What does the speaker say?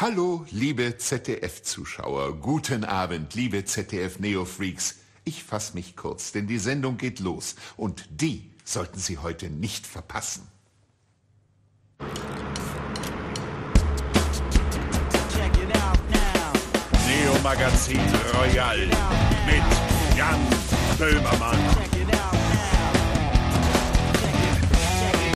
Hallo, liebe ZDF-Zuschauer. Guten Abend, liebe ZDF-Neo-Freaks. Ich fasse mich kurz, denn die Sendung geht los. Und die sollten Sie heute nicht verpassen. Neo Magazin Royal.